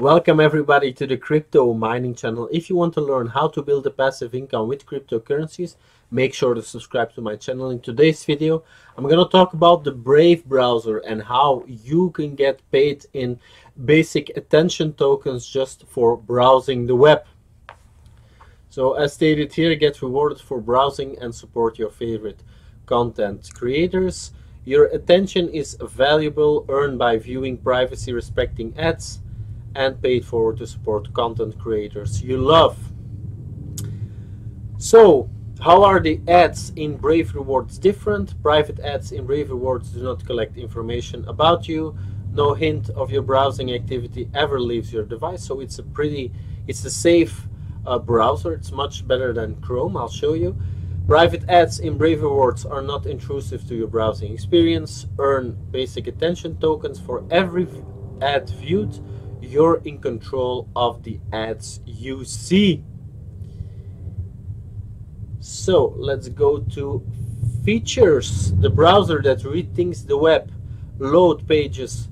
Welcome everybody to the crypto mining channel. If you want to learn how to build a passive income with cryptocurrencies, make sure to subscribe to my channel. In today's video, I'm going to talk about the Brave browser and how you can get paid in basic attention tokens just for browsing the web. So as stated here, get rewarded for browsing and support your favorite content creators. Your attention is valuable, earned by viewing privacy respecting ads and paid for to support content creators you love. So, how are the ads in Brave Rewards different? Private ads in Brave Rewards do not collect information about you. No hint of your browsing activity ever leaves your device. So it's a pretty, it's a safe uh, browser. It's much better than Chrome. I'll show you. Private ads in Brave Rewards are not intrusive to your browsing experience. Earn basic attention tokens for every ad viewed you're in control of the ads you see. So let's go to features. The browser that rethinks the web, load pages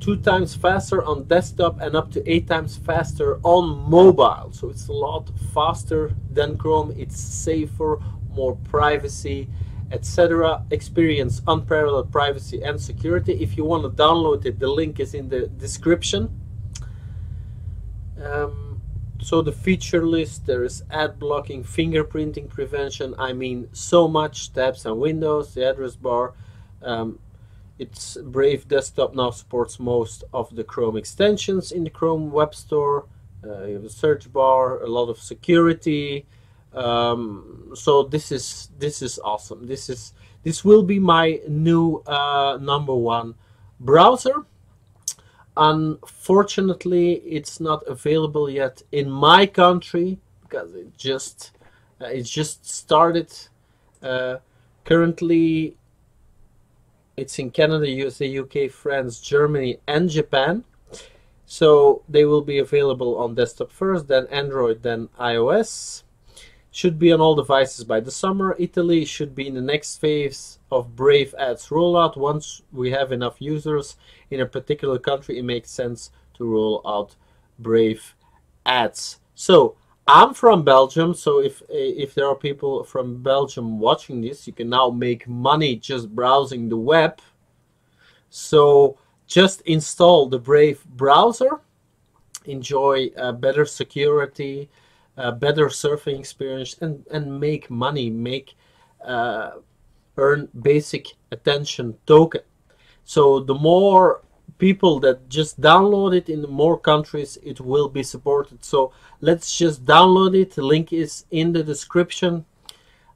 two times faster on desktop and up to eight times faster on mobile. So it's a lot faster than Chrome. It's safer, more privacy, etc. Experience unparalleled privacy and security. If you want to download it, the link is in the description. Um, so the feature list, there is ad blocking, fingerprinting prevention. I mean, so much tabs and windows, the address bar. Um, it's Brave Desktop now supports most of the Chrome extensions in the Chrome Web Store. Uh, you have a search bar, a lot of security. Um, so this is this is awesome. This is this will be my new uh, number one browser. Unfortunately, it's not available yet in my country because it just uh, it just started. Uh, currently, it's in Canada, USA, UK, France, Germany, and Japan. So they will be available on desktop first, then Android, then iOS should be on all devices by the summer. Italy should be in the next phase of Brave Ads rollout. Once we have enough users in a particular country, it makes sense to roll out Brave Ads. So I'm from Belgium, so if if there are people from Belgium watching this, you can now make money just browsing the web. So just install the Brave browser, enjoy uh, better security, better surfing experience and and make money make uh, earn basic attention token. So the more people that just download it in more countries it will be supported. So let's just download it. The link is in the description.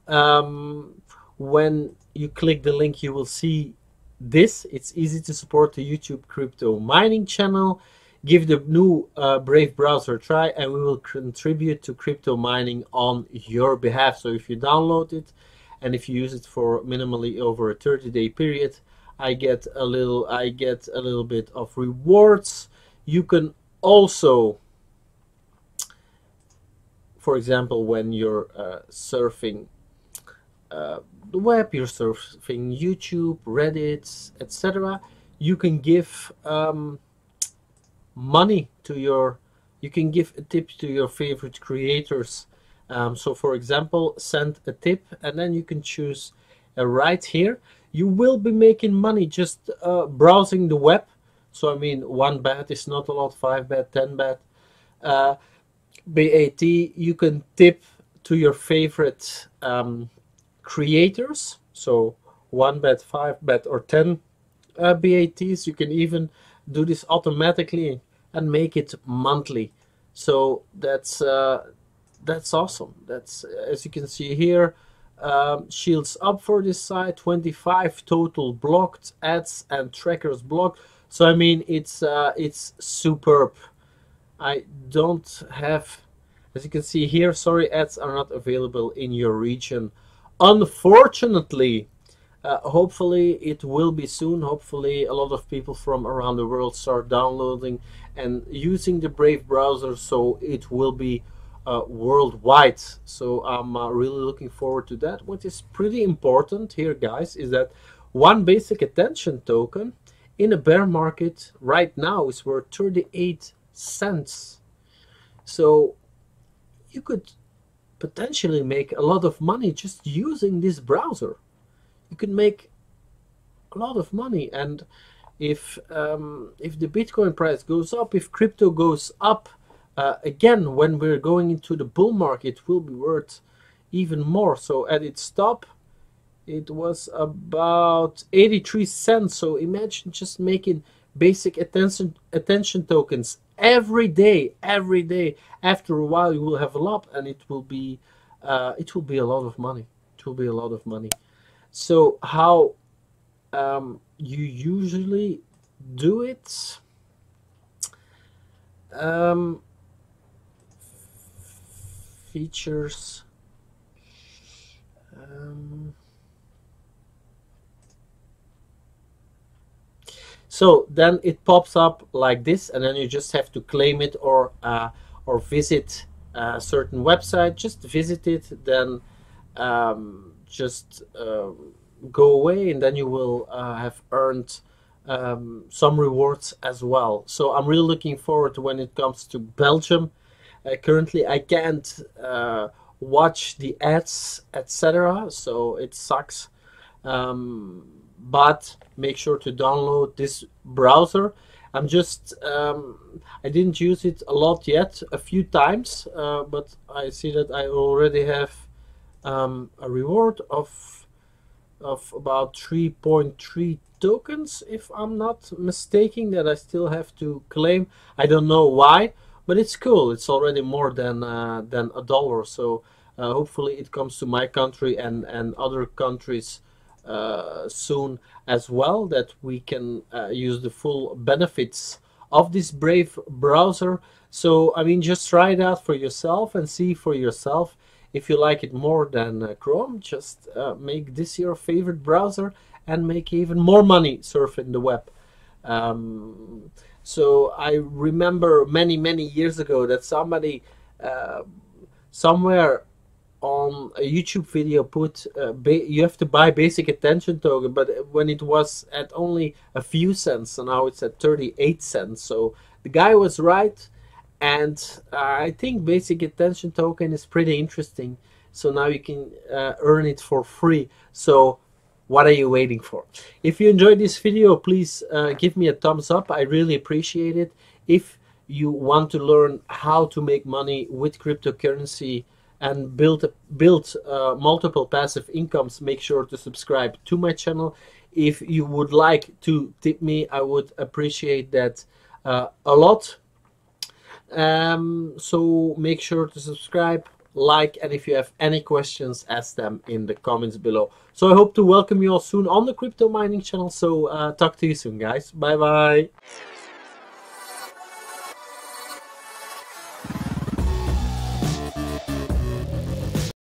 Um, when you click the link you will see this. It's easy to support the youtube crypto mining channel give the new uh, Brave browser a try and we will contribute to crypto mining on your behalf. So if you download it and if you use it for minimally over a 30 day period, I get a little I get a little bit of rewards. You can also for example when you're uh, surfing uh, the web, you're surfing YouTube, Reddit, etc. You can give um, money to your you can give a tip to your favorite creators. Um, so for example send a tip and then you can choose uh, right here. You will be making money just uh, browsing the web. So I mean one bat is not a lot five bat ten bat uh, BAT you can tip to your favorite um, creators. So one bat five bat or ten uh, BATs you can even do this automatically and make it monthly. So that's uh, that's awesome. That's as you can see here, um, shields up for this site. 25 total blocked ads and trackers blocked. So I mean, it's uh, it's superb. I don't have, as you can see here, sorry, ads are not available in your region. Unfortunately, uh, hopefully it will be soon. Hopefully a lot of people from around the world start downloading and using the Brave browser so it will be uh, worldwide. So I'm uh, really looking forward to that. What is pretty important here guys is that one basic attention token in a bear market right now is worth 38 cents. So you could potentially make a lot of money just using this browser. You could make a lot of money and if um, if the Bitcoin price goes up, if crypto goes up, uh, again, when we're going into the bull market, it will be worth even more. So at its top, it was about 83 cents. So imagine just making basic attention attention tokens every day, every day. After a while, you will have a lot, and it will be uh, it will be a lot of money. It will be a lot of money. So how um, you usually do it. Um, features. Um, so then it pops up like this, and then you just have to claim it or uh, or visit a certain website. Just visit it, then um, just. Um, go away and then you will uh, have earned um, some rewards as well. So I'm really looking forward when it comes to Belgium. Uh, currently, I can't uh, watch the ads, etc. So it sucks. Um, but make sure to download this browser. I'm just um, I didn't use it a lot yet, a few times, uh, but I see that I already have um, a reward of of about 3.3 tokens if I'm not mistaken that I still have to claim. I don't know why but it's cool. It's already more than uh, than a dollar so uh, hopefully it comes to my country and and other countries uh, soon as well that we can uh, use the full benefits of this brave browser. So I mean just try it out for yourself and see for yourself if you like it more than uh, Chrome, just uh, make this your favorite browser and make even more money surfing the web. Um, so I remember many, many years ago that somebody uh, somewhere on a YouTube video put uh, you have to buy basic attention token, but when it was at only a few cents, and now it's at 38 cents. So the guy was right and uh, I think basic attention token is pretty interesting. So now you can uh, earn it for free. So what are you waiting for? If you enjoyed this video please uh, give me a thumbs up. I really appreciate it. If you want to learn how to make money with cryptocurrency and build build uh, multiple passive incomes make sure to subscribe to my channel. If you would like to tip me I would appreciate that uh, a lot um, so make sure to subscribe, like, and if you have any questions, ask them in the comments below. So I hope to welcome you all soon on the crypto mining channel. So uh, talk to you soon, guys. Bye bye.